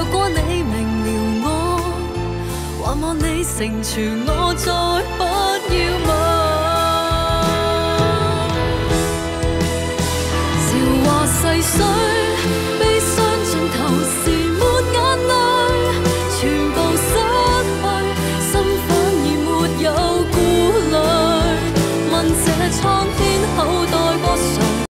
若果你明了我，还望你成全我，再不要问。潮落细水，悲伤尽头时没眼泪，全部失去，心反而没有顾虑。问这苍天。